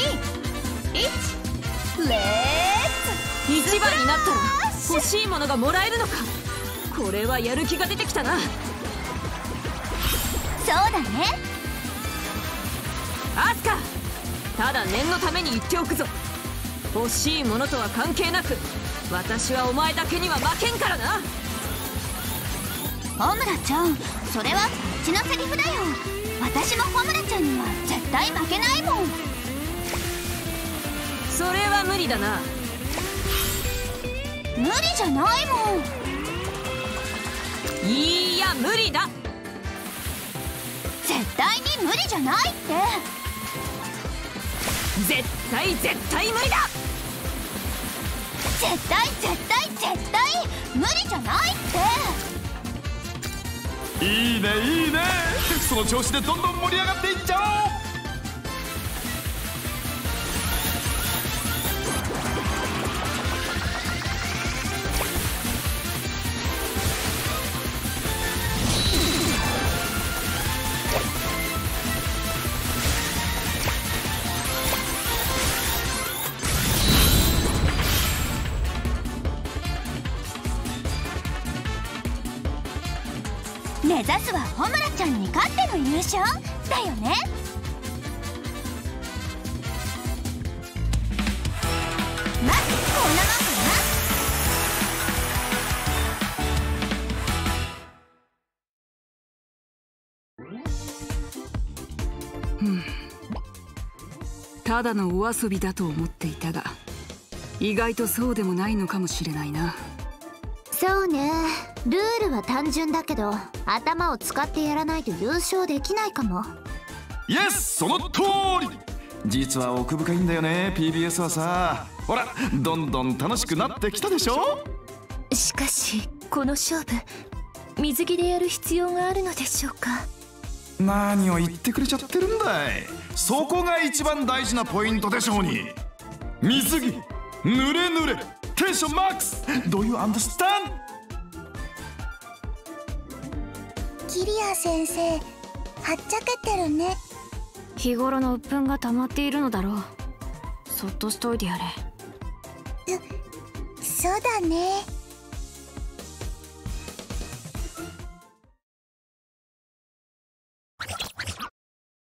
2 1レッツ番になったら欲しいものがもらえるのか。これはやる気が出てきたな。そうだね。アスカただ念のために言っておくぞ。欲しいものとは関係なく私はお前だけには負けんからな。ホムラちゃんそれはこっちのセリフだよ。私もホムラちゃんには絶対負けないもん。それは無理だな。無理じゃないもん。いいや無理だ。絶対に無理じゃないって。絶対絶対無理だ。絶対絶対絶対無理じゃないって。いいねいいね。その調子でどんどん盛り上がっていっちゃおう目指すはホムラちゃんに勝っての優勝だよね。まあこんなもん。かなただのお遊びだと思っていたが意外とそうでもないのかもしれないな。そうね。ルールは単純だけど頭を使ってやらないと優勝できないかも。イエスその通り!実は奥深いんだよね PBS はさ。ほらどんどん楽しくなってきたでしょ?しかしこの勝負水着でやる必要があるのでしょうか?何を言ってくれちゃってるんだい?そこが一番大事なポイントでしょうに。水着濡れ濡れテンションマックス Do you understand? キリア先生はっちゃけてるね。日頃の鬱憤が溜まっているのだろう。そっとしといてやれ。そうだね